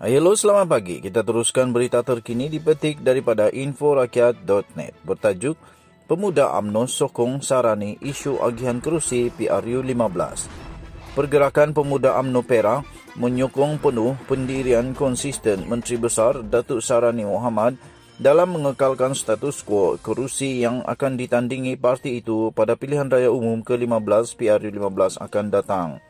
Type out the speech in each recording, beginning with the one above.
Hello, selamat pagi. Kita teruskan berita terkini dipetik daripada inforakyat.net bertajuk Pemuda UMNO sokong sarani isu agihan kerusi PRU 15. Pergerakan Pemuda UMNO Perak menyokong penuh pendirian konsisten Menteri Besar Datuk Sarani Muhammad dalam mengekalkan status quo kerusi yang akan ditandingi parti itu pada pilihan raya umum ke-15 PRU 15 akan datang.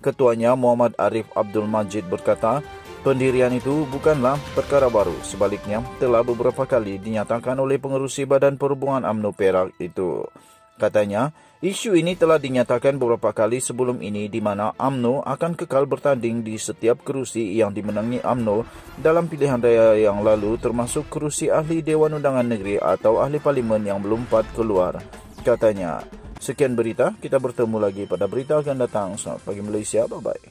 Ketuanya Muhammad Arif Abdul Majid berkata, Pendirian itu bukanlah perkara baru, sebaliknya telah beberapa kali dinyatakan oleh pengerusi Badan Perhubungan AMNO Perak itu. Katanya, isu ini telah dinyatakan beberapa kali sebelum ini di mana AMNO akan kekal bertanding di setiap kerusi yang dimenangi AMNO dalam pilihan raya yang lalu termasuk kerusi ahli Dewan Undangan Negeri atau ahli parlimen yang belum pat keluar. Katanya, sekian berita, kita bertemu lagi pada berita akan datang. Selamat pagi Malaysia, bye-bye.